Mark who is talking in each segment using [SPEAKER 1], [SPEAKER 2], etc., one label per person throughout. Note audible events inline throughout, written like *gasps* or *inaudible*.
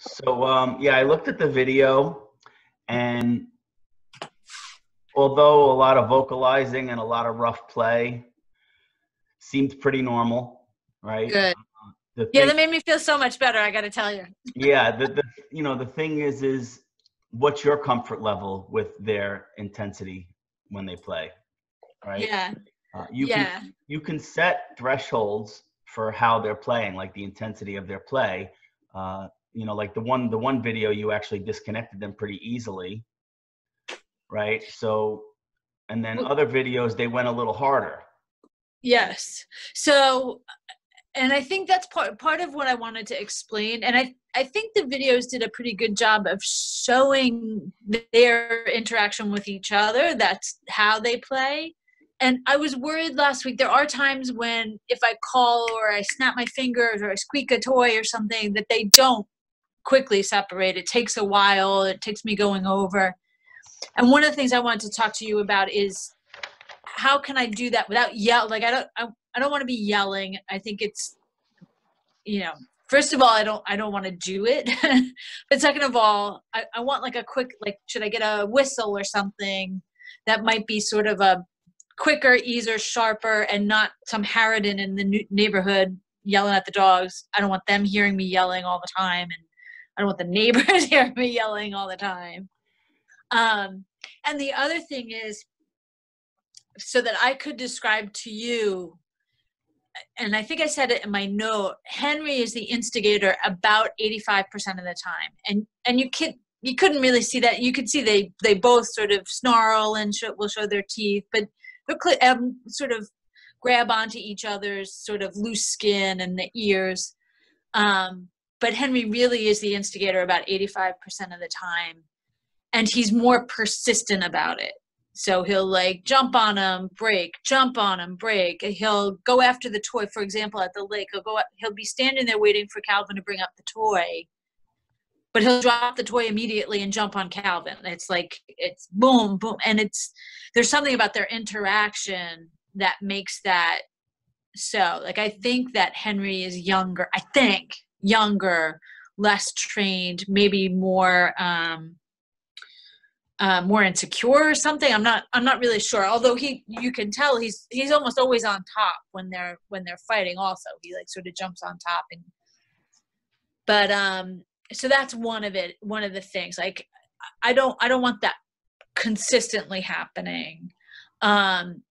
[SPEAKER 1] So um, yeah, I looked at the video, and although a lot of vocalizing and a lot of rough play seemed pretty normal, right?
[SPEAKER 2] Good.
[SPEAKER 1] The
[SPEAKER 2] Yeah, that made me feel so much better. I got to tell you. *laughs*
[SPEAKER 1] yeah the, the you know the thing is is what's your comfort level with their intensity when they play right
[SPEAKER 2] Yeah.
[SPEAKER 1] uh, you
[SPEAKER 2] yeah.
[SPEAKER 1] can you can set thresholds for how they're playing like the intensity of their play uh, you know like the one the one video you actually disconnected them pretty easily right so and then other videos they went a little harder
[SPEAKER 2] Yes. So, and I think that's part part of what I wanted to explain. And I I think the videos did a pretty good job of showing their interaction with each other. That's how they play. And I was worried last week. There are times when if I call or I snap my fingers or I squeak a toy or something that they don't quickly separate. It takes a while. It takes me going over. And one of the things I wanted to talk to you about is how can I do that without yell? Like I don't, I, I don't want to be yelling. I think it's, you know, first of all, I don't, I don't want to do it. *laughs* but second of all, I, I want like a quick, like, should I get a whistle or something that might be sort of a quicker, easier, sharper, and not some Harridan in the neighborhood yelling at the dogs. I don't want them hearing me yelling all the time, and I don't want the neighbors *laughs* hearing me yelling all the time. Um, and the other thing is, so that I could describe to you, and I think I said it in my note, Henry is the instigator about 85% of the time. And and you could you couldn't really see that. You could see they they both sort of snarl and will show their teeth, but they'll cl- um, sort of grab onto each other's sort of loose skin and the ears. Um, but Henry really is the instigator about 85% of the time. And he's more persistent about it. So he'll like jump on him, break, jump on him, break. He'll go after the toy. For example, at the lake, he'll go. He'll be standing there waiting for Calvin to bring up the toy, but he'll drop the toy immediately and jump on Calvin. It's like it's boom, boom, and it's there's something about their interaction that makes that so. Like I think that Henry is younger. I think younger, less trained, maybe more. um uh, more insecure or something. I'm not. I'm not really sure. Although he, you can tell he's he's almost always on top when they're when they're fighting. Also, he like sort of jumps on top and. But um, so that's one of it. One of the things. Like, I don't. I don't want that consistently happening, um,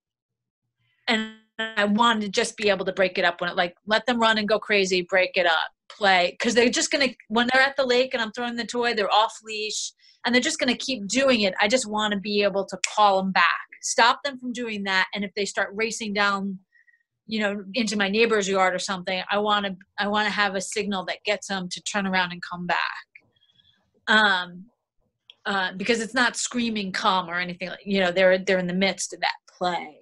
[SPEAKER 2] and I want to just be able to break it up when it like let them run and go crazy, break it up, play because they're just gonna when they're at the lake and I'm throwing the toy, they're off leash and they're just going to keep doing it. I just want to be able to call them back, stop them from doing that. And if they start racing down, you know, into my neighbor's yard or something, I want to I want to have a signal that gets them to turn around and come back. Um, uh, because it's not screaming come or anything like you know they're they're in the midst of that play.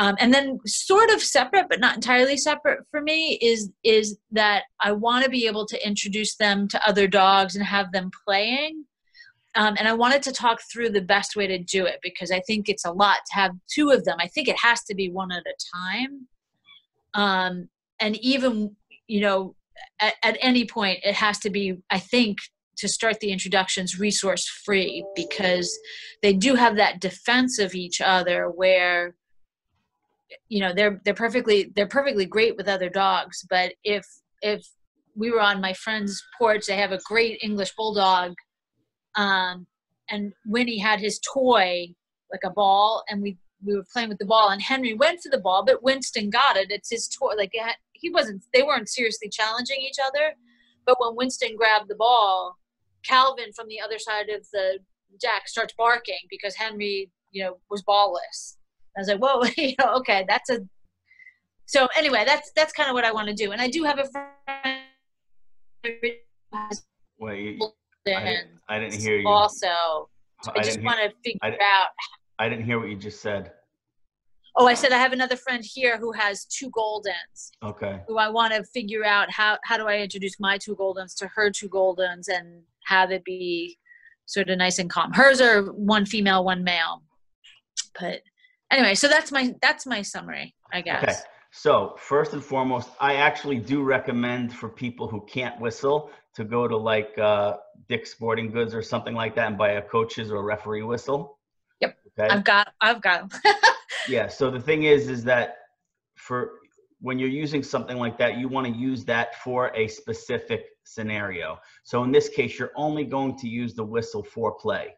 [SPEAKER 2] Um, and then sort of separate but not entirely separate for me is is that I want to be able to introduce them to other dogs and have them playing um, and I wanted to talk through the best way to do it because I think it's a lot to have two of them. I think it has to be one at a time. Um, and even, you know, at, at any point, it has to be, I think, to start the introductions resource free because they do have that defense of each other where you know they're they're perfectly they're perfectly great with other dogs but if if we were on my friend's porch they have a great english bulldog um, and Winnie had his toy, like a ball, and we we were playing with the ball, and Henry went for the ball, but Winston got it. It's his toy. Like he wasn't. They weren't seriously challenging each other, but when Winston grabbed the ball, Calvin from the other side of the deck starts barking because Henry, you know, was ballless. I was like, whoa, *laughs* you know, okay, that's a. So anyway, that's that's kind of what I want to do, and I do have a friend.
[SPEAKER 1] wait I, didn't, I didn't hear you
[SPEAKER 2] also
[SPEAKER 1] I
[SPEAKER 2] I just want to figure
[SPEAKER 1] I-
[SPEAKER 2] out.
[SPEAKER 1] I didn't hear what you just said
[SPEAKER 2] Oh, I said I have another friend here who has two Goldens.
[SPEAKER 1] okay
[SPEAKER 2] Who I want to figure out how how do I introduce my two Goldens to her two Goldens and have it be sort of nice and calm. Hers are one female, one male. But anyway, so that's my that's my summary, I guess.
[SPEAKER 1] Okay. So first and foremost, I actually do recommend for people who can't whistle to go to like uh, Dick's Sporting Goods or something like that and buy a coach's or referee whistle.
[SPEAKER 2] Yep. Okay. I've got. I've got. *laughs*
[SPEAKER 1] yeah. So the thing is, is that for when you're using something like that, you want to use that for a specific scenario. So in this case, you're only going to use the whistle for play.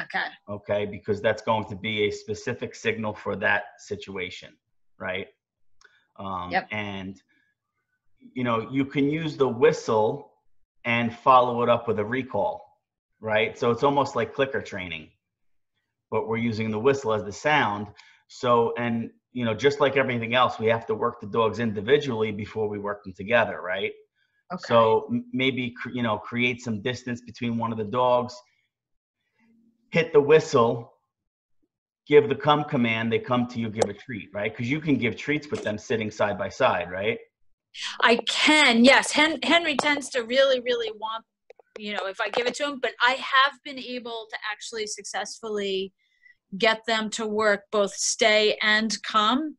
[SPEAKER 2] Okay.
[SPEAKER 1] Okay, because that's going to be a specific signal for that situation, right? Um, yep. And you know, you can use the whistle and follow it up with a recall, right? So it's almost like clicker training, but we're using the whistle as the sound. So, and you know, just like everything else, we have to work the dogs individually before we work them together, right? Okay. So maybe you know, create some distance between one of the dogs, hit the whistle, give the come command, they come to you, give a treat, right? Because you can give treats with them sitting side by side, right?
[SPEAKER 2] I can, yes. Hen- Henry tends to really, really want, you know, if I give it to him, but I have been able to actually successfully get them to work both stay and come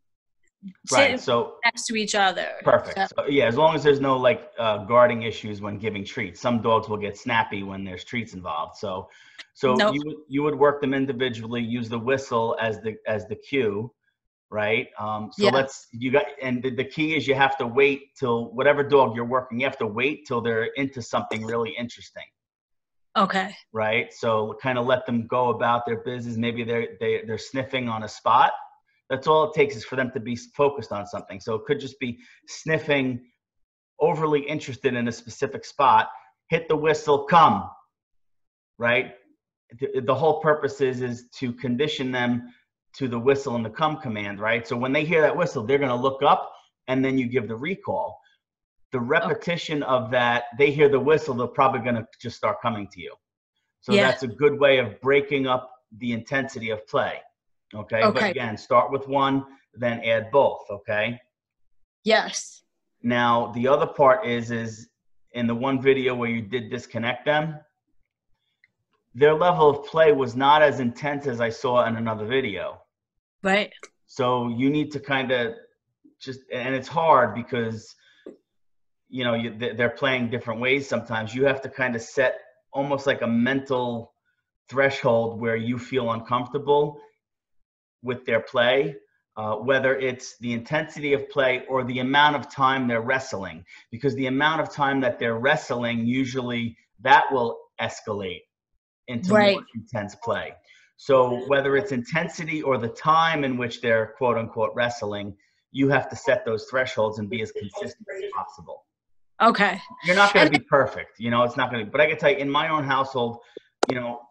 [SPEAKER 1] right so
[SPEAKER 2] next to each other
[SPEAKER 1] perfect so, so, yeah as long as there's no like uh, guarding issues when giving treats some dogs will get snappy when there's treats involved so so nope. you you would work them individually use the whistle as the as the cue right um so yeah. let's you got and the, the key is you have to wait till whatever dog you're working you have to wait till they're into something really interesting
[SPEAKER 2] Okay.
[SPEAKER 1] Right. So kind of let them go about their business. Maybe they're they, they're sniffing on a spot. That's all it takes is for them to be focused on something. So it could just be sniffing, overly interested in a specific spot. Hit the whistle, come. Right. The, the whole purpose is is to condition them to the whistle and the come command. Right. So when they hear that whistle, they're going to look up, and then you give the recall the repetition okay. of that, they hear the whistle, they're probably going to just start coming to you. So yeah. that's a good way of breaking up the intensity of play. Okay? okay. But again, start with one, then add both. Okay.
[SPEAKER 2] Yes.
[SPEAKER 1] Now the other part is is in the one video where you did disconnect them, their level of play was not as intense as I saw in another video.
[SPEAKER 2] Right.
[SPEAKER 1] So you need to kind of just, and it's hard because you know you, they're playing different ways sometimes you have to kind of set almost like a mental threshold where you feel uncomfortable with their play uh, whether it's the intensity of play or the amount of time they're wrestling because the amount of time that they're wrestling usually that will escalate into right. more intense play so whether it's intensity or the time in which they're quote unquote wrestling you have to set those thresholds and be as consistent as possible
[SPEAKER 2] Okay.
[SPEAKER 1] You're not going to be perfect. You know, it's not going to, but I can tell you in my own household, you know,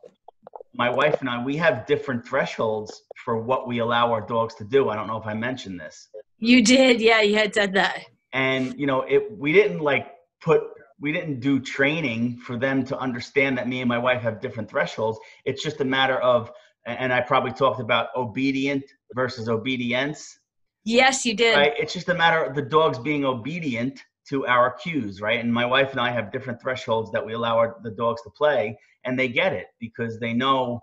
[SPEAKER 1] my wife and I, we have different thresholds for what we allow our dogs to do. I don't know if I mentioned this.
[SPEAKER 2] You did. Yeah, you had said that.
[SPEAKER 1] And, you know, it, we didn't like put, we didn't do training for them to understand that me and my wife have different thresholds. It's just a matter of, and I probably talked about obedient versus obedience.
[SPEAKER 2] Yes, you did.
[SPEAKER 1] Right? It's just a matter of the dogs being obedient to our cues, right? And my wife and I have different thresholds that we allow our, the dogs to play, and they get it because they know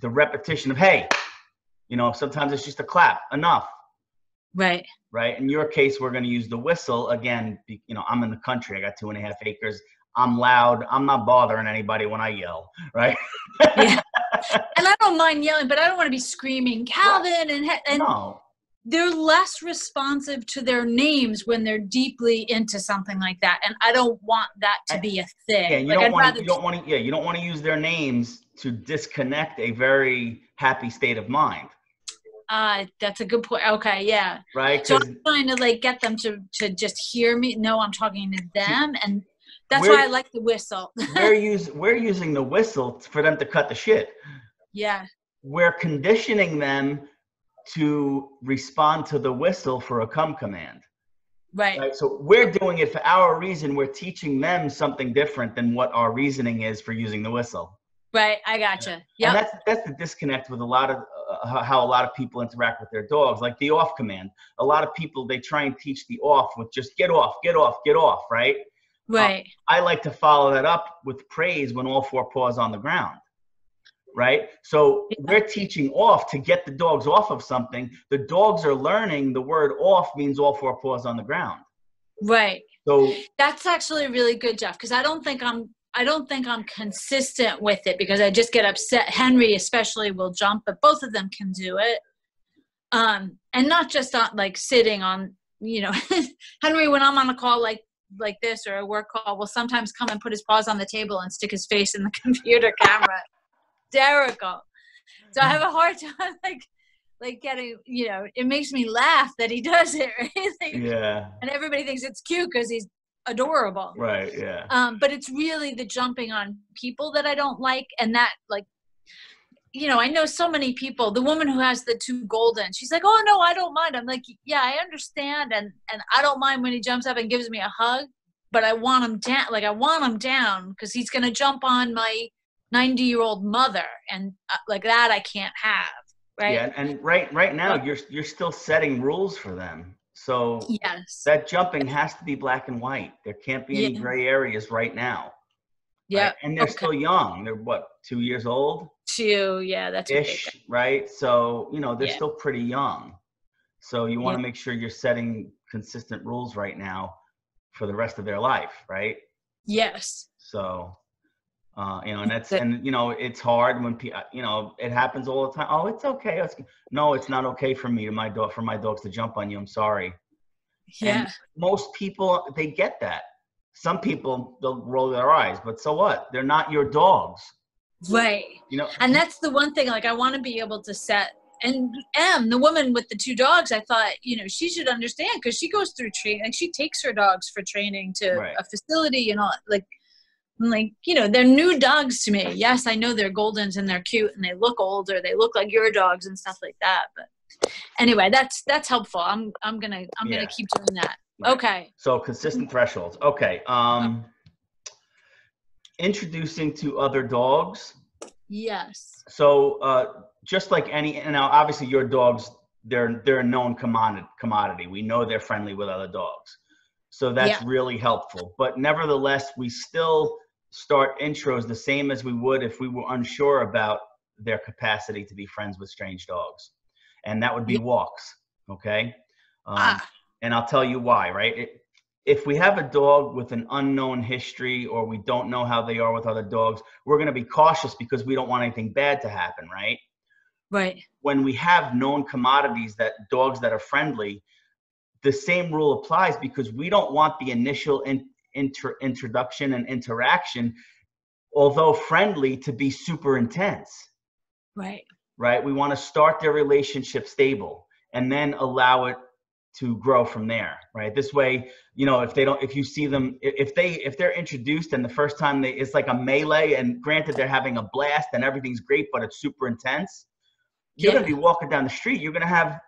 [SPEAKER 1] the repetition of hey, you know, sometimes it's just a clap, enough.
[SPEAKER 2] Right.
[SPEAKER 1] Right. In your case, we're going to use the whistle again. You know, I'm in the country. I got two and a half acres. I'm loud. I'm not bothering anybody when I yell. *laughs* Right.
[SPEAKER 2] yeah. And I don't mind yelling, but I don't want to be screaming Calvin and and no they're less responsive to their names when they're deeply into something like that and i don't want that to be a thing.
[SPEAKER 1] Yeah you, like, don't, want to, you don't want to yeah you don't want to use their names to disconnect a very happy state of mind.
[SPEAKER 2] Uh that's a good point okay yeah.
[SPEAKER 1] Right
[SPEAKER 2] so i'm trying to like get them to to just hear me no i'm talking to them and that's why i like the whistle.
[SPEAKER 1] We're *laughs* use we're using the whistle for them to cut the shit.
[SPEAKER 2] Yeah.
[SPEAKER 1] We're conditioning them to respond to the whistle for a come command.
[SPEAKER 2] Right. right.
[SPEAKER 1] So we're doing it for our reason. We're teaching them something different than what our reasoning is for using the whistle.
[SPEAKER 2] Right. I gotcha. Yeah.
[SPEAKER 1] And that's that's the disconnect with a lot of uh, how a lot of people interact with their dogs, like the off command. A lot of people they try and teach the off with just get off, get off, get off. Right.
[SPEAKER 2] Right.
[SPEAKER 1] I like to follow that up with praise when all four paws on the ground. Right? So we're teaching off to get the dogs off of something. The dogs are learning the word off means all four paws on the ground.
[SPEAKER 2] Right.
[SPEAKER 1] So
[SPEAKER 2] That's actually really good, Jeff, because I don't think I'm I don't think I'm consistent with it because I just get upset. Henry especially will jump, but both of them can do it. Um, and not just on like sitting on, you know, *laughs* Henry when I'm on a call like like this or a work call will sometimes come and put his paws on the table and stick his face in the *laughs* computer camera. Hysterical. So I have a hard time *laughs* like like getting you know it makes me laugh that he *laughs* does it right like,
[SPEAKER 1] yeah,
[SPEAKER 2] and everybody thinks it's cute because he's adorable
[SPEAKER 1] right, yeah,
[SPEAKER 2] um, but it's really the jumping on people that I don't like, and that like, you know, I know so many people. The woman who has the two golden, she's like, "Oh no, I don't mind." I'm like, "Yeah, I understand, and and I don't mind when he jumps up and gives me a hug, but I want him down. Like I want him down because he's gonna jump on my 90 year old mother, and uh, like that I can't have." Right?
[SPEAKER 1] yeah. And right, right now you're you're still setting rules for them. So
[SPEAKER 2] Yes.
[SPEAKER 1] that jumping has to be black and white. There can't be any
[SPEAKER 2] Yeah.
[SPEAKER 1] gray areas right now.
[SPEAKER 2] Yeah.
[SPEAKER 1] right? And they're
[SPEAKER 2] okay.
[SPEAKER 1] still young. They're what, two years old
[SPEAKER 2] Two. Yeah, that's
[SPEAKER 1] ish, right? So, you know, they're
[SPEAKER 2] Yeah.
[SPEAKER 1] still pretty young. So you want to
[SPEAKER 2] Yeah.
[SPEAKER 1] make sure you're setting consistent rules right now for the rest of their life, right?
[SPEAKER 2] Yes.
[SPEAKER 1] So, uh, you know, and that's, and you know, it's hard when people, you know, it happens all the time. Oh, it's okay. It's, no, it's not okay for me, my dog, for my dogs to jump on you. I'm sorry.
[SPEAKER 2] Yeah.
[SPEAKER 1] And most people, they get that. Some people, they'll roll their eyes, but so what? They're not your dogs.
[SPEAKER 2] Right.
[SPEAKER 1] You know,
[SPEAKER 2] and that's the one thing like i want to be able to set and M, the woman with the two dogs i thought you know she should understand because she goes through training like she takes her dogs for training to
[SPEAKER 1] Right.
[SPEAKER 2] a facility and all like I'm like you know they're new dogs to me yes i know they're goldens and they're cute and they look older they look like your dogs and stuff like that but anyway that's that's helpful i'm i'm gonna i'm
[SPEAKER 1] Yeah.
[SPEAKER 2] gonna keep doing that
[SPEAKER 1] Right.
[SPEAKER 2] okay
[SPEAKER 1] So consistent thresholds. Okay. Um, introducing to other dogs.
[SPEAKER 2] yes
[SPEAKER 1] So uh, just like any, and now obviously your dogs, they're they're a known commodity. Commodity. We know they're friendly with other dogs, so that's
[SPEAKER 2] Yeah.
[SPEAKER 1] really helpful. But nevertheless, we still start intros the same as we would if we were unsure about their capacity to be friends with strange dogs, and that would be walks. Okay. Um,
[SPEAKER 2] ah,
[SPEAKER 1] and I'll tell you why, right? It, if we have a dog with an unknown history or we don't know how they are with other dogs, we're going to be cautious because we don't want anything bad to happen, right?
[SPEAKER 2] right
[SPEAKER 1] When we have known commodities that dogs that are friendly, the same rule applies because we don't want the initial in, inter, introduction and interaction, although friendly, to be super intense
[SPEAKER 2] right
[SPEAKER 1] right? We want to start their relationship stable and then allow it to grow from there, right? This way, you know, if they don't, if you see them, if they, if they're introduced and the first time they, it's like a melee and granted they're having a blast and everything's great, but it's super intense. You're going to be walking down the street. You're going to have,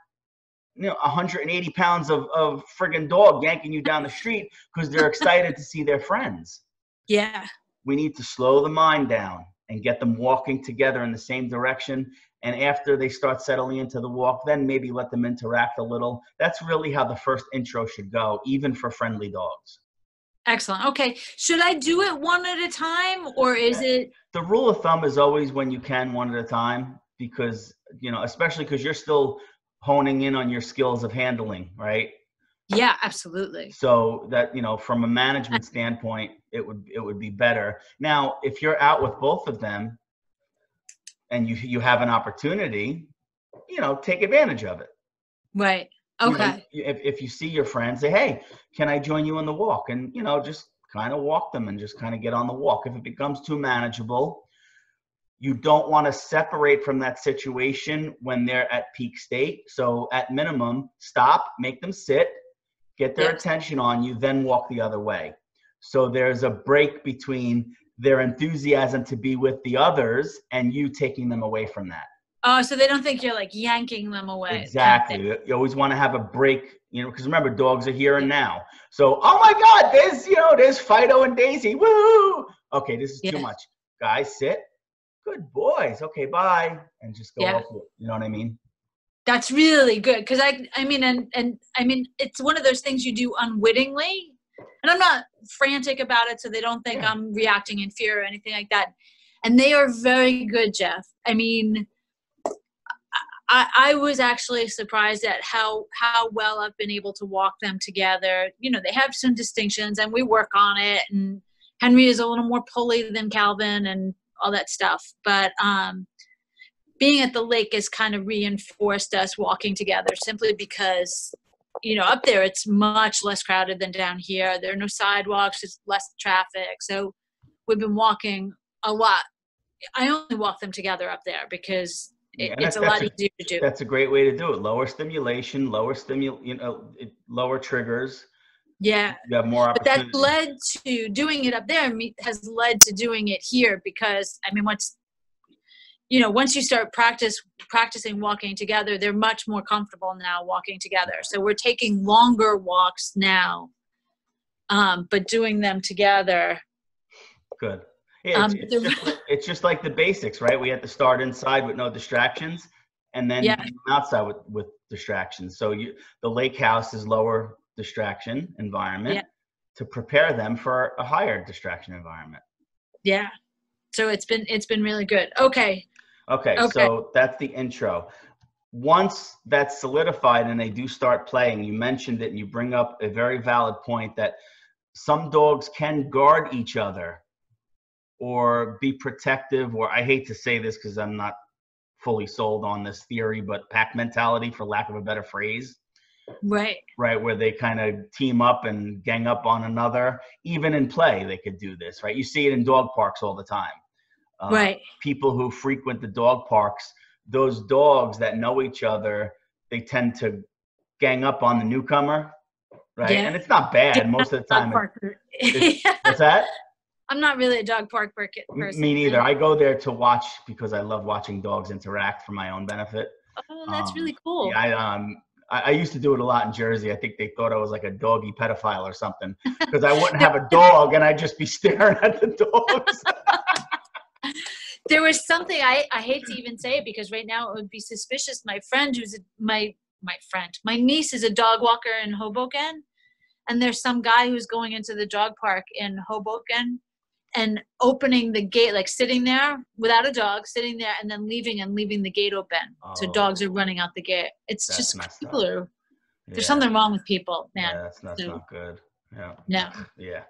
[SPEAKER 1] you know, 180 pounds of, of friggin' dog yanking you down the street because they're *laughs* excited to see their friends
[SPEAKER 2] yeah
[SPEAKER 1] we need to slow the mind down and get them walking together in the same direction. And after they start settling into the walk, then maybe let them interact a little. That's really how the first intro should go, even for friendly dogs.
[SPEAKER 2] Excellent. Okay. Should I do it one at a time or is it
[SPEAKER 1] The rule of thumb is always when you can, one at a time, because, you know, especially because you're still honing in on your skills of handling, right?
[SPEAKER 2] Yeah, absolutely.
[SPEAKER 1] so that you know from a management standpoint it would it would be better now if you're out with both of them and you you have an opportunity you know take advantage of it
[SPEAKER 2] Right.
[SPEAKER 1] You know,
[SPEAKER 2] Okay.
[SPEAKER 1] if, if you see your friends say hey can i join you on the walk and you know just kind of walk them and just kind of get on the walk if it becomes too manageable you don't want to separate from that situation when they're at peak state so at minimum stop make them sit get their
[SPEAKER 2] Yeah.
[SPEAKER 1] attention on you then walk the other way so there's a break between their enthusiasm to be with the others and you taking them away from that
[SPEAKER 2] Oh, so they don't think you're like yanking them away.
[SPEAKER 1] Exactly. You- You always want to have a break, you know, because remember, dogs are here and now. So, oh my God, there's, you know, there's Fido and Daisy. Woo! Okay, this is too much. Guys, sit. Good boys. Okay, bye. And just go
[SPEAKER 2] Yeah.
[SPEAKER 1] off with it. You know what I mean?
[SPEAKER 2] That's really good because I, I mean, and and I mean, it's one of those things you do unwittingly, and I'm not frantic about it, so they don't think
[SPEAKER 1] Yeah.
[SPEAKER 2] I'm reacting in fear or anything like that. And they are very good, Jeff, I mean, I, I was actually surprised at how how well I've been able to walk them together. You know, they have some distinctions, and we work on it. And Henry is a little more pulley than Calvin, and all that stuff. But um, being at the lake has kind of reinforced us walking together, simply because you know up there it's much less crowded than down here. There are no sidewalks, there's less traffic, so we've been walking a lot. I only walk them together up there because it,
[SPEAKER 1] Yeah,
[SPEAKER 2] it's a lot
[SPEAKER 1] that's
[SPEAKER 2] easier to do.
[SPEAKER 1] That's a great way to do it. Lower stimulation, lower stimul, you know, it, lower triggers.
[SPEAKER 2] Yeah,
[SPEAKER 1] You have more
[SPEAKER 2] but that led to doing it up there has led to doing it here because I mean once you know once you start practice practicing walking together they're much more comfortable now walking together so we're taking longer walks now um, but doing them together
[SPEAKER 1] Good. Yeah, it's,
[SPEAKER 2] Um,
[SPEAKER 1] it's, just, like- it's just like the basics, right? We had to start inside with no distractions, and then
[SPEAKER 2] Yeah.
[SPEAKER 1] outside with with distractions. So you, the lake house is lower distraction environment
[SPEAKER 2] Yeah.
[SPEAKER 1] to prepare them for a higher distraction environment.
[SPEAKER 2] yeah so it's been it's been really good okay
[SPEAKER 1] Okay,
[SPEAKER 2] Okay.
[SPEAKER 1] so that's the intro. Once that's solidified and they do start playing, you mentioned it and you bring up a very valid point that some dogs can guard each other or be protective, or I hate to say this because I'm not fully sold on this theory, but pack mentality, for lack of a better phrase,
[SPEAKER 2] right
[SPEAKER 1] right? Where they kind of team up and gang up on another. Even in play, they could do this, right? You see it in dog parks all the time. Uh,
[SPEAKER 2] right
[SPEAKER 1] people who frequent the dog parks, those dogs that know each other, they tend to gang up on the newcomer, right?
[SPEAKER 2] Yeah.
[SPEAKER 1] And it's not bad
[SPEAKER 2] Yeah,
[SPEAKER 1] most of the time.
[SPEAKER 2] park
[SPEAKER 1] it's- *laughs* What's that?
[SPEAKER 2] i'm not really a dog park per- person
[SPEAKER 1] Me neither. I go there to watch because I love watching dogs interact for my own benefit.
[SPEAKER 2] oh that's
[SPEAKER 1] um,
[SPEAKER 2] really cool
[SPEAKER 1] Yeah, I um I, I used to do it a lot in Jersey. I think they thought I was like a doggy pedophile or something because I wouldn't have a *laughs* dog and I'd just be staring at the dogs. *laughs*
[SPEAKER 2] there was something I, I hate to even say it because right now it would be suspicious. My friend who's a, my my friend, my niece is a dog walker in Hoboken, and there's some guy who's going into the dog park in Hoboken and opening the gate, like sitting there without a dog, sitting there and then leaving and leaving the gate open. So
[SPEAKER 1] Oh.
[SPEAKER 2] dogs are running out the gate. It's just people are there's
[SPEAKER 1] Yeah.
[SPEAKER 2] something wrong with people, man.
[SPEAKER 1] Yeah, that's, that's
[SPEAKER 2] So-
[SPEAKER 1] not good. Yeah.
[SPEAKER 2] No.
[SPEAKER 1] Yeah.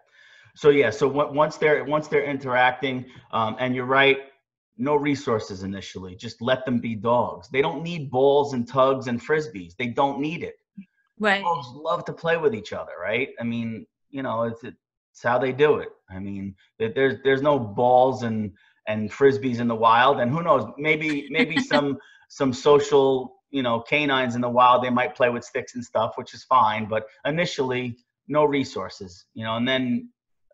[SPEAKER 1] So yeah, so on- once they're once they're interacting, um, and you're right, no resources initially. Just let them be dogs. They don't need balls and tugs and frisbees. They don't need it.
[SPEAKER 2] Right.
[SPEAKER 1] Dogs love to play with each other, right? I mean, you know, it's it's how they do it. I mean, there's there's no balls and and frisbees in the wild, and who knows? Maybe maybe *laughs* some some social you know canines in the wild they might play with sticks and stuff, which is fine. But initially, no resources, you know, and then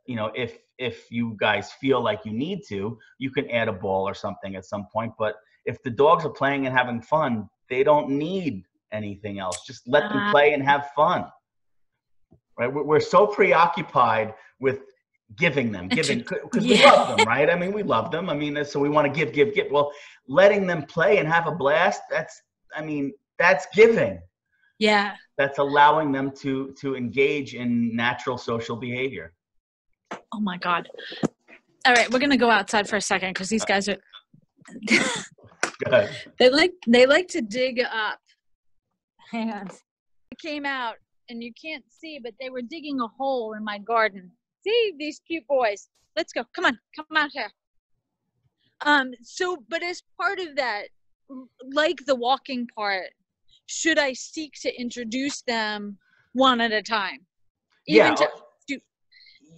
[SPEAKER 1] you know if if you guys feel like you need to, you can add a ball or something at some point. But if the dogs are playing and having fun, they don't need anything else. Just let them
[SPEAKER 2] Uh,
[SPEAKER 1] play and have fun. Right? We're, so preoccupied with giving them, *laughs* giving because we love them, right? I mean, we love them. I mean, so we want to give, give, give. Well, letting them play and have a blast. That's, I mean, that's giving.
[SPEAKER 2] Yeah.
[SPEAKER 1] That's allowing them to to engage in natural social behavior.
[SPEAKER 2] Oh my god. All right, we're gonna go outside for a second because these guys are. *laughs* They like they like to dig up. Hang on. It came out, and you can't see, but they were digging a hole in my garden. See these cute boys. Let's go. Come on, come out here. Um. So, but as part of that, like the walking part, should I seek to introduce them one at a time?
[SPEAKER 1] Yeah.
[SPEAKER 2] Even to,
[SPEAKER 1] uh,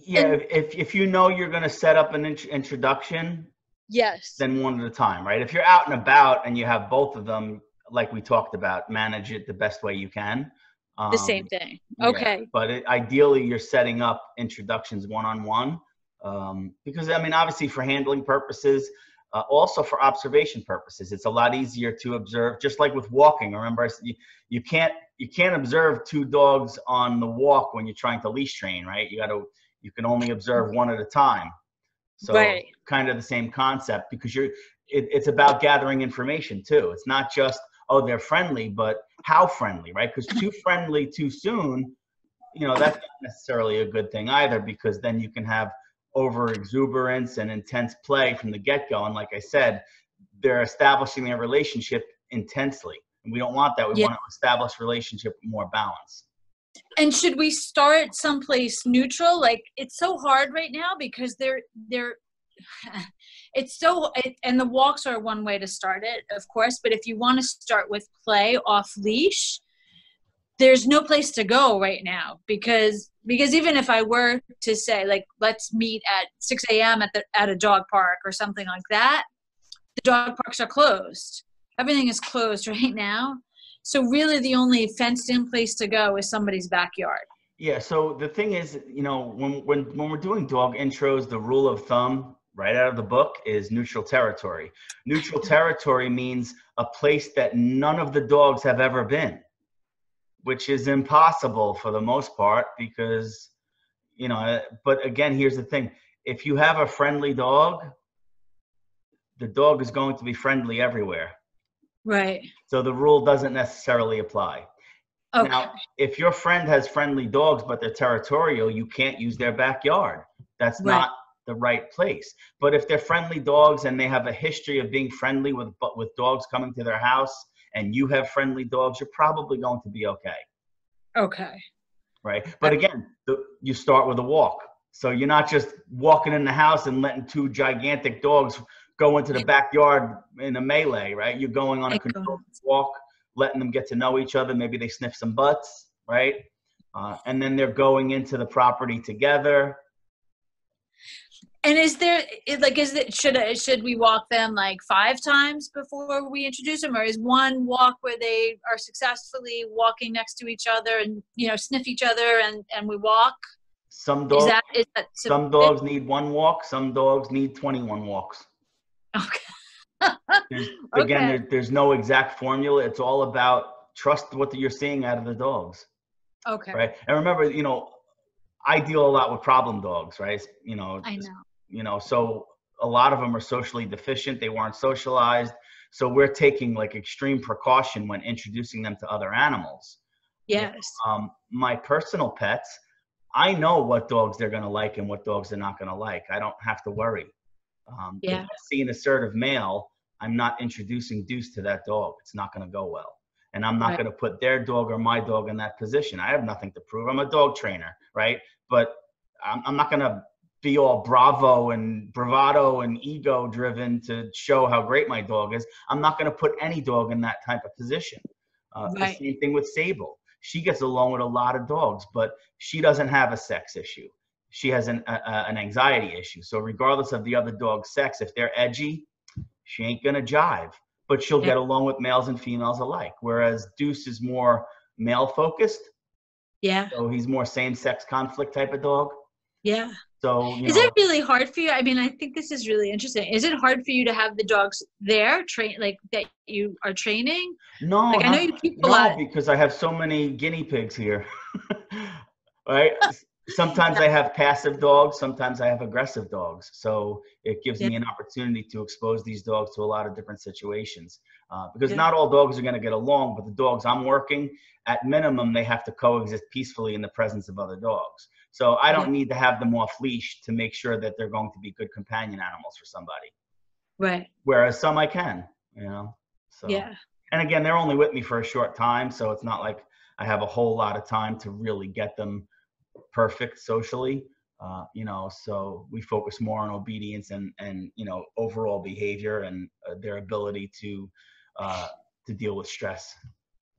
[SPEAKER 1] yeah. If, if if you know you're going to set up an int- introduction,
[SPEAKER 2] yes.
[SPEAKER 1] then one at a time, right? If you're out and about and you have both of them, like we talked about, manage it the best way you can.
[SPEAKER 2] The same
[SPEAKER 1] Um,
[SPEAKER 2] thing.
[SPEAKER 1] yeah,
[SPEAKER 2] Okay.
[SPEAKER 1] but it, ideally, you're setting up introductions one on one because I mean, obviously, for handling purposes, uh, also for observation purposes, it's a lot easier to observe. Just like with walking, remember, I said you, you can't you can't observe two dogs on the walk when you're trying to leash train, right? You got to you can only observe one at a time. So
[SPEAKER 2] Right.
[SPEAKER 1] kind of the same concept because you're it, it's about gathering information too. It's not just oh they're friendly, but how friendly, right? Because too *laughs* friendly too soon, you know that's not necessarily a good thing either because then you can have over exuberance and intense play from the get go. And like I said, they're establishing their relationship intensely. And we don't want that. We
[SPEAKER 2] Yeah.
[SPEAKER 1] want to establish relationship with more balance.
[SPEAKER 2] And should we start someplace neutral? Like it's so hard right now because they're they're *laughs* it's so it, and the walks are one way to start it, of course, but if you want to start with play off leash, there's no place to go right now because because even if I were to say like let's meet at 6 a.m. at the at a dog park or something like that, the dog parks are closed. Everything is closed *laughs* right now. So really, the only fenced-in place to go is somebody's backyard.
[SPEAKER 1] Yeah. So the thing is, you know, when when when we're doing dog intros, the rule of thumb right out of the book is neutral territory. Neutral territory means a place that none of the dogs have ever been, which is impossible for the most part because, you know. But again, here's the thing: if you have a friendly dog, the dog is going to be friendly everywhere.
[SPEAKER 2] Right.
[SPEAKER 1] So the rule doesn't necessarily apply.
[SPEAKER 2] Okay.
[SPEAKER 1] Now, if your friend has friendly dogs but they're territorial, you can't use their backyard. That's
[SPEAKER 2] Right.
[SPEAKER 1] not the right place. But if they're friendly dogs and they have a history of being friendly with but with dogs coming to their house and you have friendly dogs, you're probably going to be okay,
[SPEAKER 2] okay.
[SPEAKER 1] right? But again, the, you start with a walk. So you're not just walking in the house and letting two gigantic dogs go into the backyard in a melee, right? You're going on a controlled walk, letting them get to know each other. Maybe they sniff some butts, right? Uh, and then they're going into the property together.
[SPEAKER 2] And is there like is it should should we walk them like five times before we introduce them, or is one walk where they are successfully walking next to each other and you know sniff each other and and we walk?
[SPEAKER 1] Some
[SPEAKER 2] Is
[SPEAKER 1] dogs,
[SPEAKER 2] that is that
[SPEAKER 1] some dogs need one walk. Some dogs need 21 walks.
[SPEAKER 2] Okay.
[SPEAKER 1] There's, *laughs* Again,
[SPEAKER 2] Okay.
[SPEAKER 1] there, there's no exact formula. It's all about trust what you're seeing out of the dogs.
[SPEAKER 2] okay.
[SPEAKER 1] right? And remember, you know, I deal a lot with problem dogs, right? You know,
[SPEAKER 2] I know.
[SPEAKER 1] You know, so a lot of them are socially deficient. They weren't socialized. So we're taking like extreme precaution when introducing them to other animals.
[SPEAKER 2] Yes.
[SPEAKER 1] Um, my personal pets, I know what dogs they're going to like and what dogs they're not going to like. I don't have to worry. Um, if
[SPEAKER 2] Yeah.
[SPEAKER 1] I see an assertive male, I'm not introducing Deuce to that dog. It's not going to go well. And I'm not
[SPEAKER 2] Right.
[SPEAKER 1] going to put their dog or my dog in that position. I have nothing to prove. I'm a dog trainer, right? But I'm, I'm not going to be all bravo and bravado and ego driven to show how great my dog is. I'm not going to put any dog in that type of position. Uh,
[SPEAKER 2] Right.
[SPEAKER 1] The same thing with Sable. She gets along with a lot of dogs, but she doesn't have a sex issue. She has an, a, a- an anxiety issue. So regardless of the other dog's sex, if they're edgy, she ain't gonna jive. But she'll
[SPEAKER 2] Yeah.
[SPEAKER 1] get along with males and females alike. Whereas Deuce is more male focused,
[SPEAKER 2] Yeah.
[SPEAKER 1] so he's more same sex conflict type of dog.
[SPEAKER 2] Yeah.
[SPEAKER 1] So you
[SPEAKER 2] Is
[SPEAKER 1] know,
[SPEAKER 2] it really hard for you? I mean, I think this is really interesting. Is it hard for you to have the dogs there, train like that you are training?
[SPEAKER 1] no,
[SPEAKER 2] Like I know you keep a
[SPEAKER 1] no,
[SPEAKER 2] lot.
[SPEAKER 1] because I have so many guinea pigs here. *laughs* right? *laughs* Sometimes I have passive dogs, sometimes I have aggressive dogs. So it gives me an opportunity to expose these dogs to a lot of different situations. Uh, because
[SPEAKER 2] Yeah.
[SPEAKER 1] not all dogs are going to get along, but the dogs I'm working, at minimum, they have to coexist peacefully in the presence of other dogs. So I don't need to have them off leash to make sure that they're going to be good companion animals for somebody.
[SPEAKER 2] Right.
[SPEAKER 1] Whereas some I can, you know. So
[SPEAKER 2] Yeah.
[SPEAKER 1] and again they're only with me for a short time so it's not like i have a whole lot of time to really get them perfect socially uh, you know so we focus more on obedience and and you know overall behavior and uh, their ability to uh, to deal with stress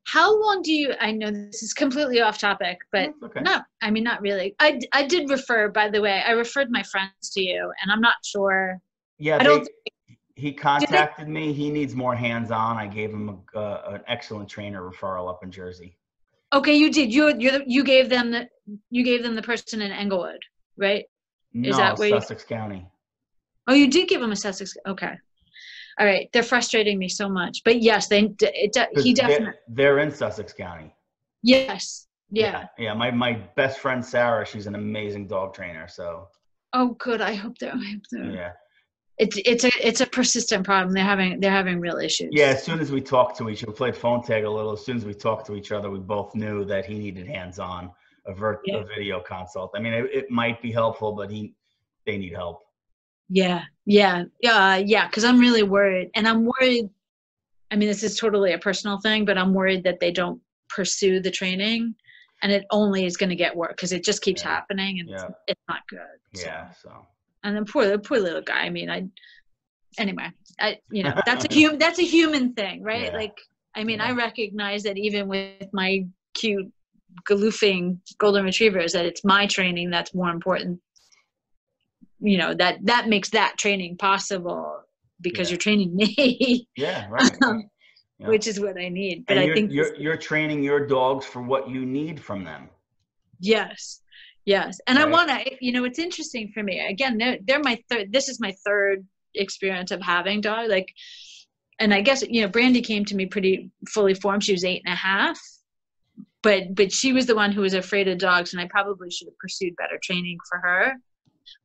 [SPEAKER 2] How long do you? I know this is completely off topic, but
[SPEAKER 1] okay
[SPEAKER 2] no, I mean not really. I, I did refer, by the way, I referred my friends to you, and I'm not sure.
[SPEAKER 1] yeah
[SPEAKER 2] I don't.
[SPEAKER 1] they, he contacted me he needs more hands-on i gave him a, uh, an excellent trainer referral up in jersey
[SPEAKER 2] Okay, you did. You you you gave them the you gave them the person in Englewood, right?
[SPEAKER 1] no
[SPEAKER 2] that where you-
[SPEAKER 1] sussex county
[SPEAKER 2] Oh, you did give him a Sussex. Okay. All right, they're frustrating me so much, but yes, they it, he
[SPEAKER 1] they're-
[SPEAKER 2] definitely
[SPEAKER 1] they're in sussex county
[SPEAKER 2] yes, yeah.
[SPEAKER 1] yeah my, my best friend sarah she's an amazing dog trainer so
[SPEAKER 2] Oh, good. I hope they're. I hope they're.
[SPEAKER 1] yeah
[SPEAKER 2] It's it's a it's a persistent problem. They're having they're having real issues.
[SPEAKER 1] Yeah, as soon as we talked to each other, we played phone tag a little. As soon as we talked to each other, we both knew that he needed hands-on, a, vir-
[SPEAKER 2] Yeah.
[SPEAKER 1] a video consult. I mean, it, it might be helpful, but he, they need help.
[SPEAKER 2] Yeah, yeah, uh, yeah, yeah. Because I'm really worried, and I'm worried. I mean, this is totally a personal thing, but I'm worried that they don't pursue the training, and it only is going to get worse because it just keeps
[SPEAKER 1] Yeah.
[SPEAKER 2] happening, and
[SPEAKER 1] Yeah.
[SPEAKER 2] it's, it's not good. so.
[SPEAKER 1] Yeah. So.
[SPEAKER 2] And then poor, the poor little guy. I mean, I. Anyway, I you know *laughs* that's a human that's a human thing, right?
[SPEAKER 1] Yeah.
[SPEAKER 2] Like, I mean, I recognize that even with my cute galoofing golden retrievers, that it's my training that's more important you know that that makes that training possible because
[SPEAKER 1] Yeah.
[SPEAKER 2] you're training me *laughs*
[SPEAKER 1] Yeah. Right. right. Yeah.
[SPEAKER 2] which is what i need but
[SPEAKER 1] and
[SPEAKER 2] i think
[SPEAKER 1] you're you're training your dogs for what you need from them.
[SPEAKER 2] yes yes and i want to you know it's interesting for me again they're, they're my third this is my third experience of having dog like and i guess you know brandy came to me pretty fully formed she was eight and a half but but she was the one who was afraid of dogs and i probably should have pursued better training for her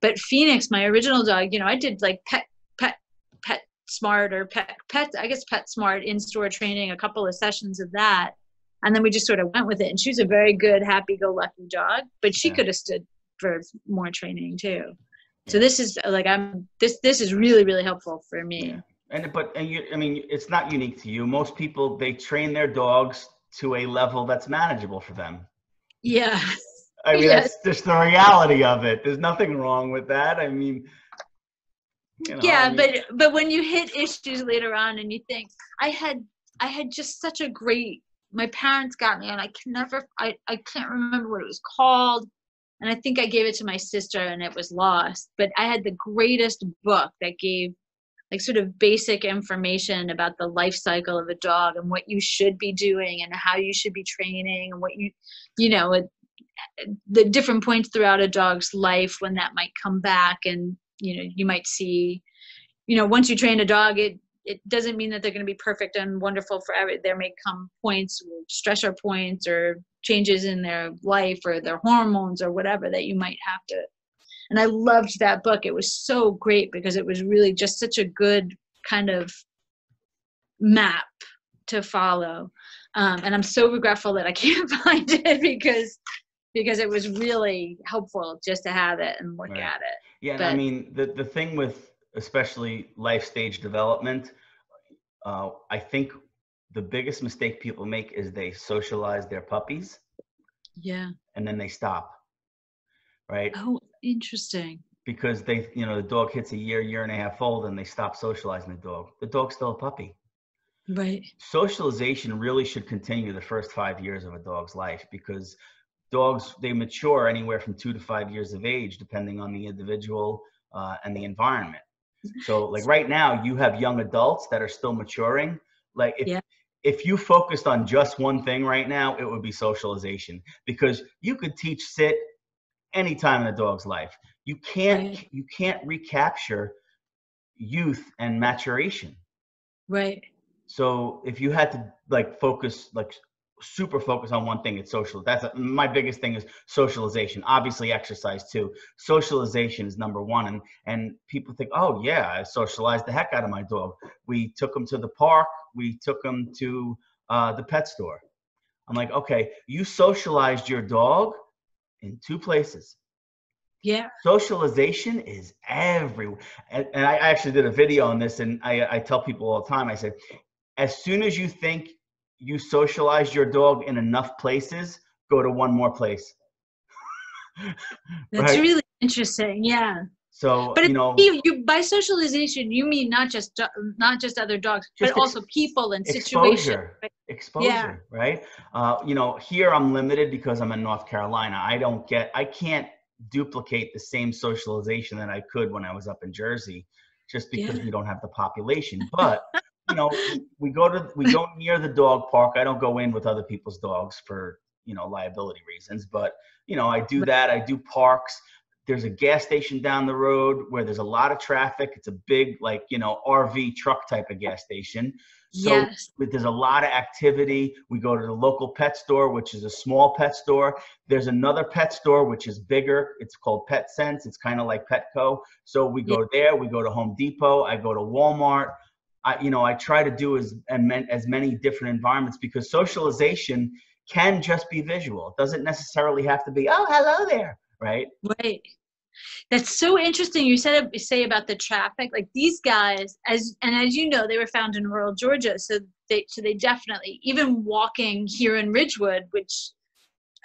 [SPEAKER 2] but phoenix my original dog you know i did like pet pet pet smart or pet pet i guess pet smart in-store training a couple of sessions of that and then we just sort of went with it and she was a very good happy-go-lucky dog but she
[SPEAKER 1] Yeah.
[SPEAKER 2] could have stood for more training too so this is like i'm this this is really really helpful for me
[SPEAKER 1] Yeah. And but and you, I mean, it's not unique to you. Most people they train their dogs to a level that's manageable for them.
[SPEAKER 2] yeah *laughs*
[SPEAKER 1] I mean,
[SPEAKER 2] Yes.
[SPEAKER 1] that's just the reality of it. There's nothing wrong with that. I mean, you know,
[SPEAKER 2] yeah
[SPEAKER 1] I mean,
[SPEAKER 2] but but when you hit issues later on and you think i had i had just such a great my parents got me and i can never i i can't remember what it was called and i think i gave it to my sister and it was lost but i had the greatest book that gave like sort of basic information about the life cycle of a dog and what you should be doing and how you should be training and what you you know it, the different points throughout a dog's life when that might come back and you know you might see you know once you train a dog it it doesn't mean that they're going to be perfect and wonderful forever. There may come points stressor points or changes in their life or their hormones or whatever that you might have to. And i loved that book. It was so great because it was really just such a good kind of map to follow. Um, and i'm so regretful that i can't *laughs* find it because because it was really helpful just to have it and look
[SPEAKER 1] Right.
[SPEAKER 2] at it
[SPEAKER 1] Yeah, and I mean the the thing with especially life stage development, uh, I think the biggest mistake people make is they socialize their puppies
[SPEAKER 2] yeah
[SPEAKER 1] and then they stop, right?
[SPEAKER 2] oh interesting
[SPEAKER 1] Because they, you know, the dog hits a year, year and a half old, and they stop socializing the dog. The dog's still a puppy.
[SPEAKER 2] right
[SPEAKER 1] Socialization really should continue the first five years of a dog's life because dogs they mature anywhere from two to five years of age, depending on the individual uh, and the environment. So like *laughs* right now you have young adults that are still maturing. Like if
[SPEAKER 2] Yeah.
[SPEAKER 1] if you focused on just one thing right now, it would be socialization because you could teach sit any time in a dog's life. You can't
[SPEAKER 2] Right.
[SPEAKER 1] you can't recapture youth and maturation.
[SPEAKER 2] right
[SPEAKER 1] So if you had to like focus like super focused on one thing, it's social. That's my biggest thing is socialization. Obviously exercise too. Socialization is number one. And and people think, oh yeah, I socialized the heck out of my dog. We took him to the park. We took him to uh, the pet store. I'm like, okay, you socialized your dog in two places
[SPEAKER 2] yeah
[SPEAKER 1] socialization is everywhere and, and i actually did a video on this and I, I tell people all the time i said as soon as you think you socialize your dog in enough places go to one more place. *laughs*
[SPEAKER 2] That's
[SPEAKER 1] Right.
[SPEAKER 2] really interesting yeah.
[SPEAKER 1] So
[SPEAKER 2] but
[SPEAKER 1] you know
[SPEAKER 2] you, you by socialization you mean not just do- not just other dogs
[SPEAKER 1] Just
[SPEAKER 2] but also people and situations
[SPEAKER 1] exposure. exposure right? Uh, you know here i'm limited because i'm in north carolina. I don't get i can't duplicate the same socialization that i could when i was up in jersey just because
[SPEAKER 2] Yeah.
[SPEAKER 1] we don't have the population. *laughs* But you know we go to we go near the dog park i don't go in with other people's dogs for you know liability reasons but you know i do that i do parks there's a gas station down the road where there's a lot of traffic it's a big like you know rv truck type of gas station so
[SPEAKER 2] yes
[SPEAKER 1] there's a lot of activity. We go to the local pet store, which is a small pet store. There's another pet store which is bigger. It's called Pet Sense. It's kind of like Petco. So we go there. We go to Home Depot. I go to Walmart. I, you know, I try to do as as many different environments because socialization can just be visual. It doesn't necessarily have to be, oh, hello there, right?
[SPEAKER 2] right That's so interesting. You said say about the traffic. Like these guys, as and as you know, they were found in rural Georgia, so they so they definitely even walking here in Ridgewood, which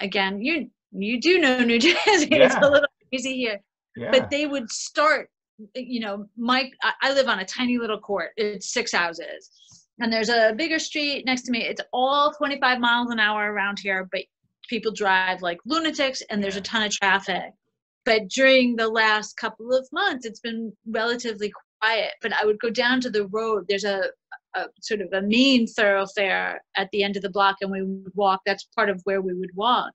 [SPEAKER 2] again you you do know New Jersey. Yeah. *laughs* It's a little easy here, yeah. but they would start. You know, Mike. I live on a tiny little court. It's six houses, and there's a bigger street next to me. It's all 25 miles an hour around here, but people drive like lunatics, and there's a ton of traffic but during the last couple of months it's been relatively quiet but i would go down to the road there's a, a, sort of a main thoroughfare at the end of the block and we would walk that's part of where we would walk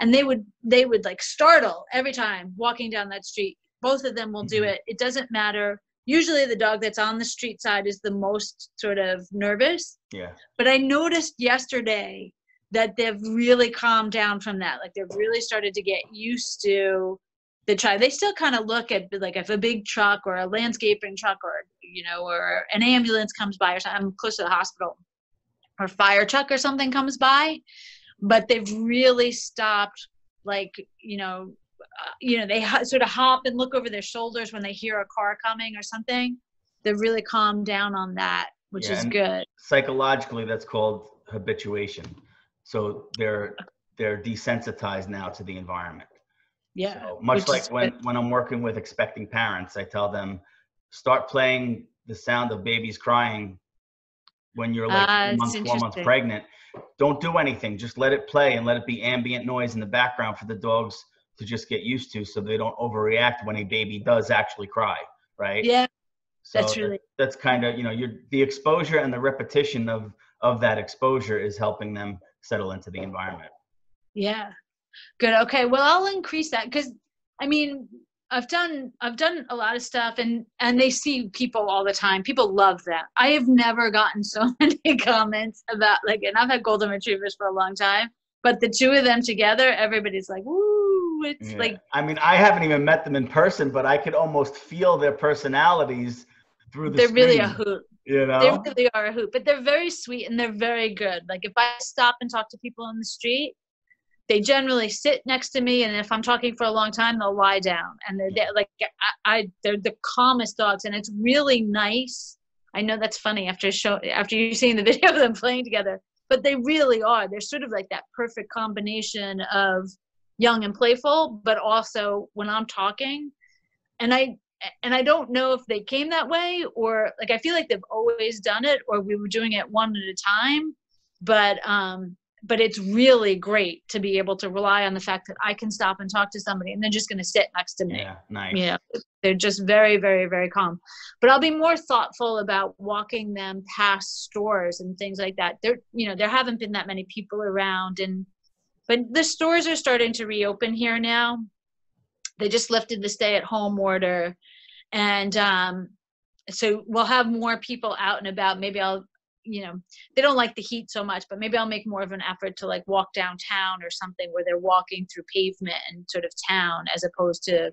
[SPEAKER 2] and they would they would like startle every time walking down that street both of them will do mm-hmm. it. It doesn't matter. Usually the dog that's on the street side is the most sort of nervous.
[SPEAKER 1] Yeah.
[SPEAKER 2] But i noticed yesterday that they've really calmed down from that. Like they've really started to get used to the try they still kind of look at like if a big truck or a landscaping truck or you know or an ambulance comes by or something i'm close to the hospital or fire truck or something comes by but they've really stopped like you know uh, you know they ha- sort of hop and look over their shoulders when they hear a car coming or something they've really calmed down on that which yeah, is good
[SPEAKER 1] psychologically that's called habituation so they're they're desensitized now to the environment
[SPEAKER 2] yeah.
[SPEAKER 1] So much like when, when I'm working with expecting parents, I tell them start playing the sound of babies crying when you're like uh, months, four months pregnant. Don't do anything. Just let it play and let it be ambient noise in the background for the dogs to just get used to so they don't overreact when a baby does actually cry. Right.
[SPEAKER 2] Yeah. So that's really
[SPEAKER 1] that, that's kind of you know you're the exposure and the repetition of of that exposure is helping them settle into the environment.
[SPEAKER 2] Yeah, Good. Okay. Well, I'll increase that because I mean, I've done I've done a lot of stuff and and they see people all the time. People love that. I have never gotten so *laughs* many comments about like and I've had golden retrievers for a long time, but the two of them together, everybody's like, "Woo!" It's yeah. like
[SPEAKER 1] I mean, I haven't even met them in person, but I could almost feel their personalities through the
[SPEAKER 2] They're
[SPEAKER 1] screen,
[SPEAKER 2] really a hoot.
[SPEAKER 1] You know?
[SPEAKER 2] They really are a hoot, but they're very sweet and they're very good. Like if I stop and talk to people on the street, they generally sit next to me and if i'm talking for a long time they'll lie down and they're, they're like I, I, they're the calmest dogs and it's really nice i know that's funny after show after you seeing the *laughs* video of them playing together but they really are they're sort of like that perfect combination of young and playful but also when i'm talking and i and i don't know if they came that way or like i feel like they've always done it or we were doing it one at a time but um but it's really great to be able to rely on the fact that I can stop and talk to somebody and they're just going to sit next to me.
[SPEAKER 1] Yeah, nice.
[SPEAKER 2] Yeah, they're just very, very, very calm. But I'll be more thoughtful about walking them past stores and things like that. There, you know, there haven't been that many people around, and but the stores are starting to reopen here now. They just lifted the stay-at-home order, and um, so we'll have more people out and about. Maybe I'll you know they don't like the heat so much but maybe i'll make more of an effort to like walk downtown or something where they're walking through pavement and sort of town as opposed to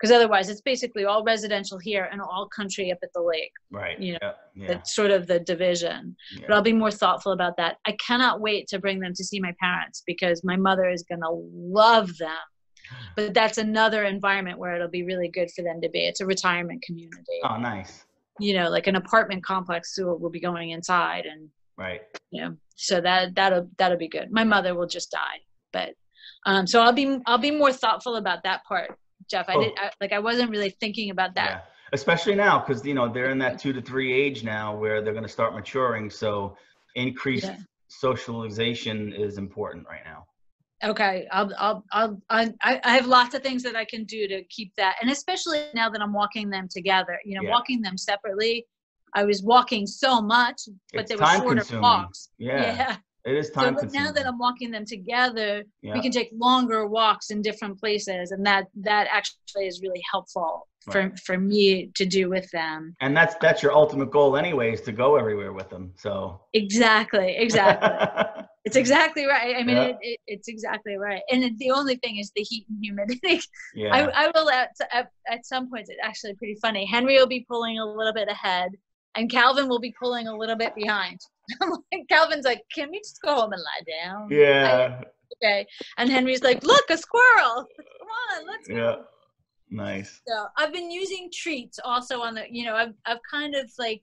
[SPEAKER 2] because otherwise it's basically all residential here and all country up at the lake
[SPEAKER 1] right.
[SPEAKER 2] you know
[SPEAKER 1] yeah, yeah.
[SPEAKER 2] that's sort of the division. Yeah. but i'll be more thoughtful about that. I cannot wait to bring them to see my parents because my mother is going to love them. *gasps* But that's another environment where it'll be really good for them to be. It's a retirement community.
[SPEAKER 1] Oh nice.
[SPEAKER 2] You know like an apartment complex so we'll be going inside and
[SPEAKER 1] right.
[SPEAKER 2] you know so that that'll that'll be good. My mother will just die. But um so i'll be i'll be more thoughtful about that part jeff i oh. did I, like i wasn't really thinking about that yeah.
[SPEAKER 1] especially now because you know they're in that two to three age now where they're going to start maturing so increased yeah. socialization is important right now
[SPEAKER 2] okay I'll, I'll i'll i i have lots of things that i can do to keep that and especially now that i'm walking them together you know yeah. walking them separately i was walking so much but it's they were shorter consuming. walks
[SPEAKER 1] yeah. yeah it is time
[SPEAKER 2] so now that i'm walking them together yeah. we can take longer walks in different places and that that actually is really helpful for right. for me to do with them
[SPEAKER 1] and that's that's your ultimate goal anyways to go everywhere with them so
[SPEAKER 2] exactly exactly *laughs* It's exactly right. I mean, yeah. it, it, it's exactly right. And the only thing is the heat and humidity. *laughs*
[SPEAKER 1] Yeah.
[SPEAKER 2] I, I will at, at, at some points. It's actually pretty funny. Henry will be pulling a little bit ahead, and Calvin will be pulling a little bit behind. *laughs* Calvin's like, "Can we just go home and lie down?"
[SPEAKER 1] Yeah.
[SPEAKER 2] Okay. And Henry's like, "Look, a squirrel! Come on, let's go."
[SPEAKER 1] Yeah. Nice.
[SPEAKER 2] So I've been using treats also on the, you know, I've, I've kind of like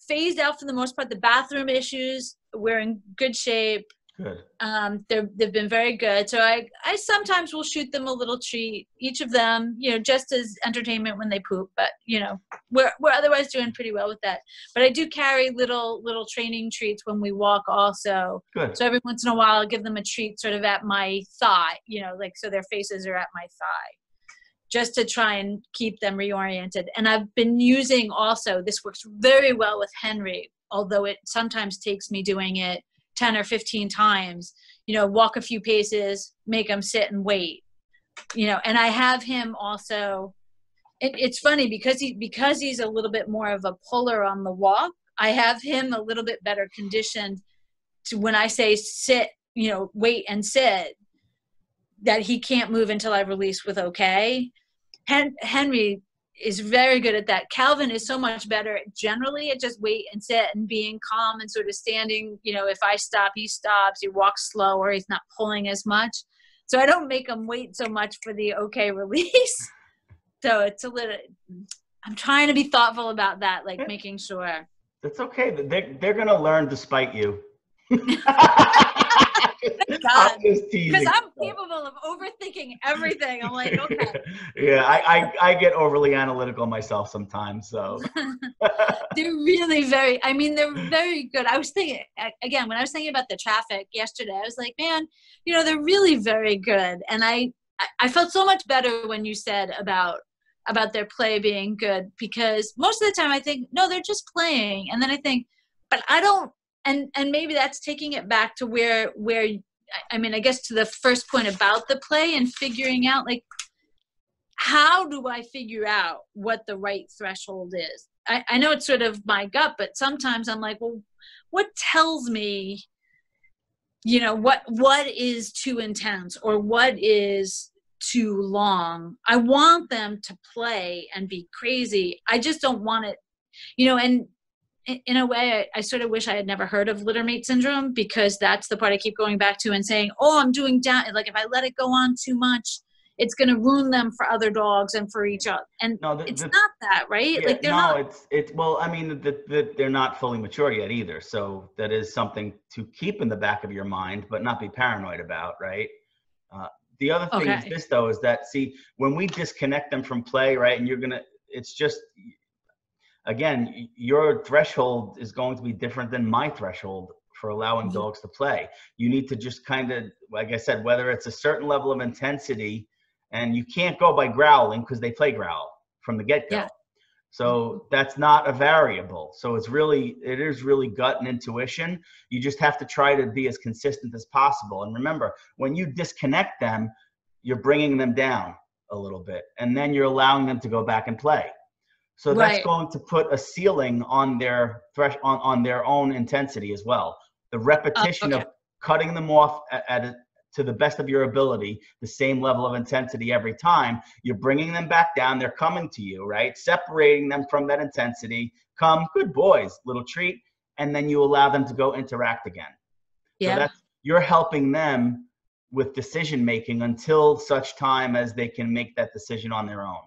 [SPEAKER 2] phased out for the most part the bathroom issues. We're in good shape.
[SPEAKER 1] Good.
[SPEAKER 2] Um, they're, they've been very good. So I, I sometimes will shoot them a little treat, each of them, you know, just as entertainment when they poop, but you know, we're, we're otherwise doing pretty well with that. But I do carry little, little training treats when we walk also.
[SPEAKER 1] Good.
[SPEAKER 2] So every once in a while I'll give them a treat sort of at my thigh, you know, like, so their faces are at my thigh just to try and keep them reoriented. And I've been using also, this works very well with Henry, although it sometimes takes me doing it 10 or 15 times you know walk a few paces make him sit and wait you know and i have him also it, it's funny because he because he's a little bit more of a puller on the walk i have him a little bit better conditioned to when i say sit you know wait and sit that he can't move until i release with okay. Hen- henry is very good at that. Calvin is so much better generally at just wait and sit and being calm and sort of standing. You know, if I stop, he stops. He walks slower. He's not pulling as much. So I don't make him wait so much for the okay *laughs* release. so it's a little. I'm trying to be thoughtful about that, like making sure.
[SPEAKER 1] That's okay. They're they're gonna learn despite you. *laughs* *laughs* *laughs*
[SPEAKER 2] God, because I'm capable of overthinking everything. I'm like, okay. *laughs*
[SPEAKER 1] yeah, I, I, I get overly analytical myself sometimes. So *laughs*
[SPEAKER 2] they're really very. I mean, they're very good. I was thinking again when I was thinking about the traffic yesterday. I was like, man, you know, they're really very good, and I I felt so much better when you said about about their play being good because most of the time I think no, they're just playing, and then I think, but I don't and and maybe that's taking it back to where where i mean i guess to the first point about the play and figuring out like how do i figure out what the right threshold is? I, I know it's sort of my gut but sometimes i'm like well what tells me you know what what is too intense or what is too long? I want them to play and be crazy. I just don't want it you know and in a way, I, I, sort of wish I had never heard of littermate syndrome because that's the part I keep going back to and saying, "Oh, I'm doing down." Like if I let it go on too much, it's going to ruin them for other dogs and for each other. And no, the, it's the, not that, right?
[SPEAKER 1] Yeah,
[SPEAKER 2] like they're
[SPEAKER 1] no,
[SPEAKER 2] not.
[SPEAKER 1] it's it's well, I mean, the, the, they're not fully mature yet either. So that is something to keep in the back of your mind, but not be paranoid about, right? Uh, the other thing okay. is this though, is that see when we disconnect them from play, right? And you're gonna, it's just again, your threshold is going to be different than my threshold for allowing mm-hmm. dogs to play. You need to just kind of, like I said, whether it's a certain level of intensity, and you can't go by growling because they play growl from the get go. Yeah. So mm-hmm. that's not a variable. So it's really, it is really gut and intuition. You just have to try to be as consistent as possible. And remember, when you disconnect them, you're bringing them down a little bit, and then you're allowing them to go back and play. So that's right. going to put a ceiling on their thresh on, on their own intensity as well. The repetition uh, okay. of cutting them off at, at a, to the best of your ability, the same level of intensity every time. You're bringing them back down. They're coming to you, right? Separating them from that intensity. Come, good boys, little treat, and then you allow them to go interact again. Yeah. So that's you're helping them with decision making until such time as they can make that decision on their own.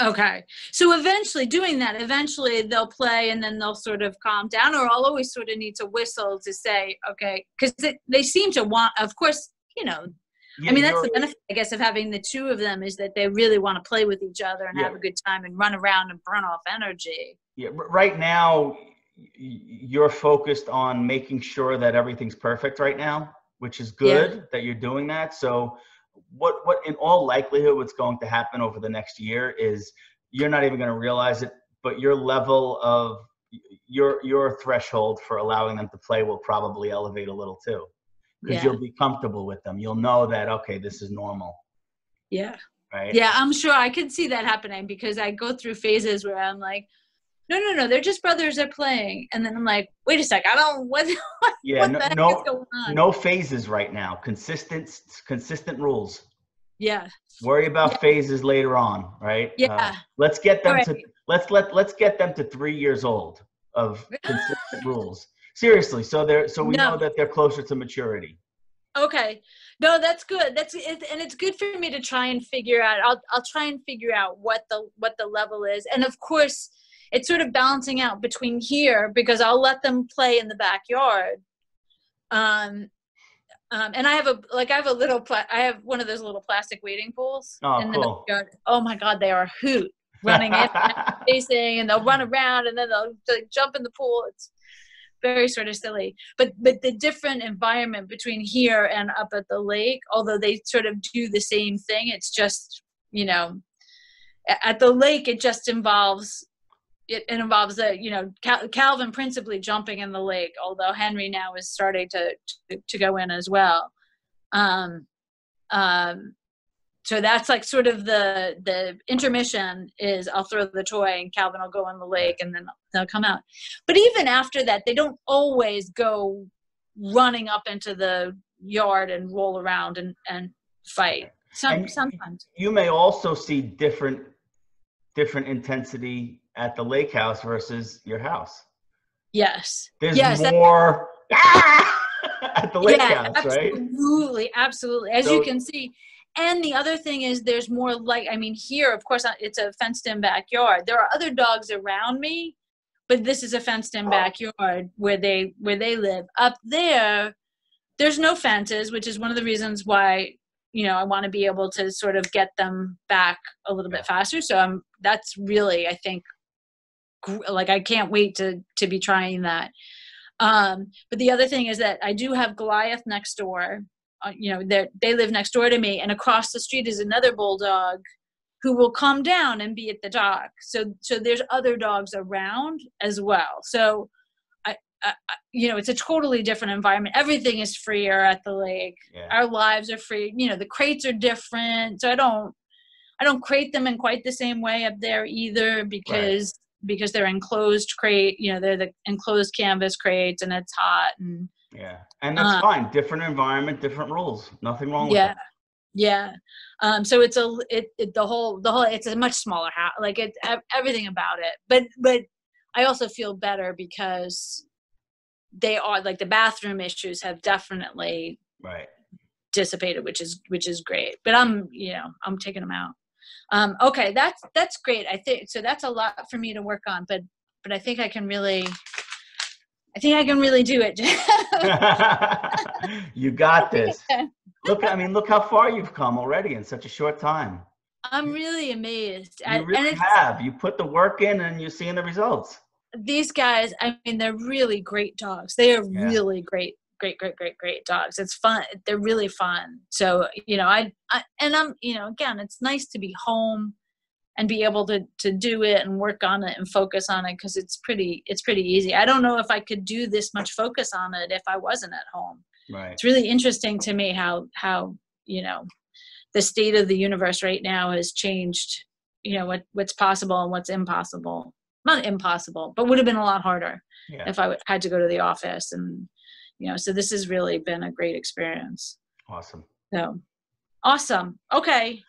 [SPEAKER 2] Okay. So eventually doing that, eventually they'll play and then they'll sort of calm down, or I'll always sort of need to whistle to say, okay, because they seem to want, of course, you know, yeah, I mean, that's the benefit, I guess, of having the two of them is that they really want to play with each other and yeah. have a good time and run around and burn off energy.
[SPEAKER 1] Yeah. Right now, you're focused on making sure that everything's perfect right now, which is good yeah. that you're doing that. So, what what in all likelihood what's going to happen over the next year is you're not even going to realize it but your level of your your threshold for allowing them to play will probably elevate a little too. Because yeah. you'll be comfortable with them. You'll know that okay this is normal.
[SPEAKER 2] Yeah.
[SPEAKER 1] Right?
[SPEAKER 2] Yeah i'm sure. I can see that happening because i go through phases where i'm like no, no, no, they're just brothers. They're playing, and then I'm like, wait a sec, I don't. What? *laughs* what
[SPEAKER 1] yeah, no, no, no phases right now. Consistent, consistent rules.
[SPEAKER 2] Yeah.
[SPEAKER 1] Worry about yeah. phases later on, right?
[SPEAKER 2] Yeah. Uh,
[SPEAKER 1] let's get them right. to let's let let's get them to three years old of *laughs* consistent rules. Seriously, so they're so we no. know that they're closer to maturity.
[SPEAKER 2] Okay. No, that's good. That's it, and it's good for me to try and figure out. I'll I'll try and figure out what the what the level is, and of course, it's sort of balancing out between here because I'll let them play in the backyard. Um, um, and I have a like I have a little pla- I have one of those little plastic wading pools
[SPEAKER 1] Oh,
[SPEAKER 2] in
[SPEAKER 1] cool.
[SPEAKER 2] the backyard. Oh my god, they are a hoot running in, *laughs* chasing, and they'll run around and then they'll like, jump in the pool. It's very sort of silly, but but the different environment between here and up at the lake, although they sort of do the same thing, it's just you know, at the lake it just involves it, involves a you know Cal- Calvin principally jumping in the lake, although Henry now is starting to to, to go in as well. Um, um, so that's like sort of the the intermission is I'll throw the toy and Calvin will go in the lake and then they'll come out. But even after that, they don't always go running up into the yard and roll around and and fight. Some
[SPEAKER 1] And-
[SPEAKER 2] sometimes.
[SPEAKER 1] you may also see different different intensity at the lake house versus your house.
[SPEAKER 2] Yes.
[SPEAKER 1] There's
[SPEAKER 2] Yes,
[SPEAKER 1] more *laughs* at the lake
[SPEAKER 2] yeah,
[SPEAKER 1] house, right?
[SPEAKER 2] absolutely, absolutely. As
[SPEAKER 1] So-
[SPEAKER 2] you can see, and the other thing is, there's more like I mean, here, of course, uh, it's a fenced-in backyard. There are other dogs around me, but this is a fenced-in backyard where they where they live. Up there, there's no fences, which is one of the reasons why you know I want to be able to sort of get them back a little bit faster. So I'm that's really I think like I can't wait to to be trying that. Um, but the other thing is that I do have Goliath next door. Uh, you know, they they live next door to me, and across the street is another bulldog who will come down and be at the dock. So so there's other dogs around as well. So I- you know it's a totally different environment. Everything is freer at the lake.
[SPEAKER 1] Yeah.
[SPEAKER 2] Our lives are free. You know, the crates are different. So I don't I don't crate them in quite the same way up there either because because they're enclosed crate. You know, they're the enclosed canvas crates, and it's hot and
[SPEAKER 1] Yeah. And that's
[SPEAKER 2] Uh,
[SPEAKER 1] fine. Different environment, different rules. Nothing wrong with
[SPEAKER 2] yeah
[SPEAKER 1] it.
[SPEAKER 2] yeah um so it's a it, it the whole the whole it's a much smaller house like it everything about it but but i also feel better because they are like the bathroom issues have definitely
[SPEAKER 1] Right.
[SPEAKER 2] dissipated which is which is great but i'm you know i'm taking them out um okay that's that's great i think so that's a lot for me to work on but but i think i can really i think i can really do it *laughs*
[SPEAKER 1] you got this. Look, I mean, look how far you've come already in such a short time.
[SPEAKER 2] i'm really amazed
[SPEAKER 1] You
[SPEAKER 2] I-
[SPEAKER 1] really have. You put the work in and you're seeing the results.
[SPEAKER 2] these guys i mean they're really great dogs they are
[SPEAKER 1] Yeah.
[SPEAKER 2] really great great great great great dogs. It's fun they're really fun. So you know I, I and i'm you know again it's nice to be home and be able to to do it and work on it and focus on it because it's pretty it's pretty easy. I don't know if i could do this much focus on it if i wasn't at home.
[SPEAKER 1] Right.
[SPEAKER 2] it's really interesting to me how how you know the state of the universe right now has changed you know what what's possible and what's impossible. Not impossible but would have been a lot harder
[SPEAKER 1] Yeah.
[SPEAKER 2] if i had to go to the office and you know so this has really been a great experience.
[SPEAKER 1] Awesome.
[SPEAKER 2] so awesome. Okay